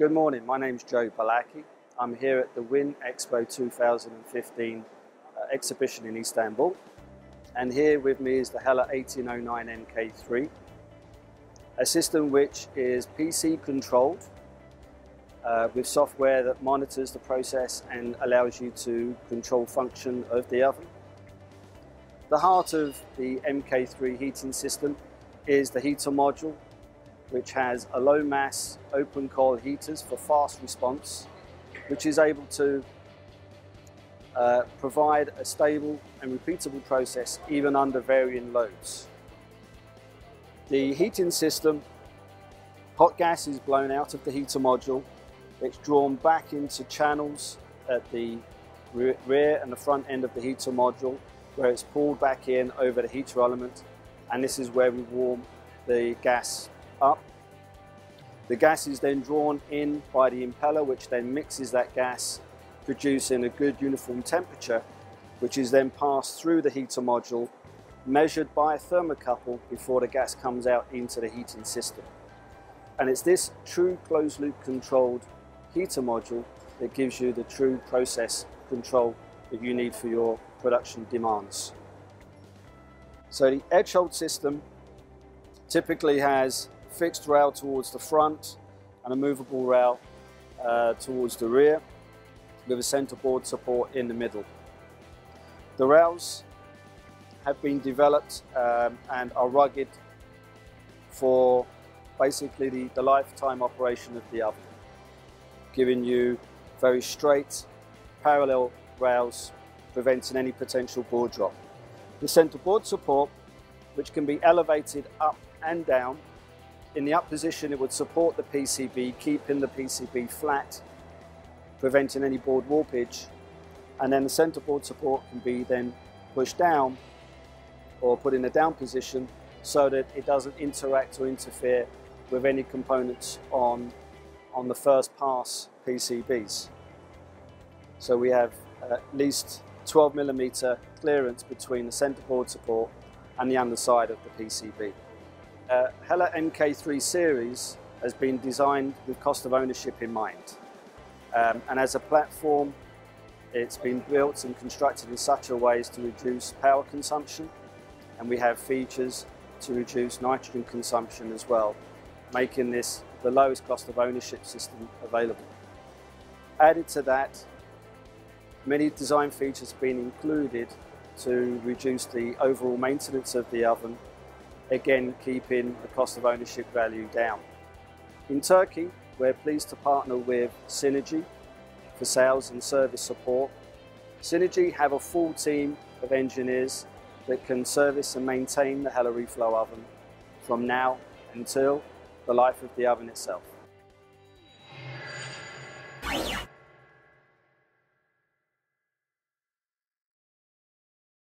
Good morning, my name is Joe Balaki. I'm here at the Win Expo 2015 uh, exhibition in Istanbul. And here with me is the Heller 1809 MK3, a system which is PC controlled uh, with software that monitors the process and allows you to control function of the oven. The heart of the MK3 heating system is the heater module which has a low mass open coil heaters for fast response, which is able to uh, provide a stable and repeatable process even under varying loads. The heating system, hot gas is blown out of the heater module, it's drawn back into channels at the rear and the front end of the heater module where it's pulled back in over the heater element and this is where we warm the gas up. The gas is then drawn in by the impeller, which then mixes that gas, producing a good uniform temperature, which is then passed through the heater module, measured by a thermocouple before the gas comes out into the heating system. And it's this true closed loop controlled heater module that gives you the true process control that you need for your production demands. So the edge hold system typically has fixed rail towards the front and a movable rail uh, towards the rear with a center board support in the middle. The rails have been developed um, and are rugged for basically the, the lifetime operation of the oven, giving you very straight parallel rails preventing any potential board drop. The center board support, which can be elevated up and down in the up position, it would support the PCB, keeping the PCB flat, preventing any board warpage. And then the center board support can be then pushed down or put in a down position so that it doesn't interact or interfere with any components on, on the first pass PCBs. So we have at least 12 millimeter clearance between the center board support and the underside of the PCB. Uh, Heller MK3 series has been designed with cost of ownership in mind. Um, and as a platform, it's been built and constructed in such a way as to reduce power consumption. And we have features to reduce nitrogen consumption as well, making this the lowest cost of ownership system available. Added to that, many design features have been included to reduce the overall maintenance of the oven again keeping the cost of ownership value down. In Turkey, we're pleased to partner with Sinerji for sales and service support. Sinerji have a full team of engineers that can service and maintain the Heller Reflow oven from now until the life of the oven itself.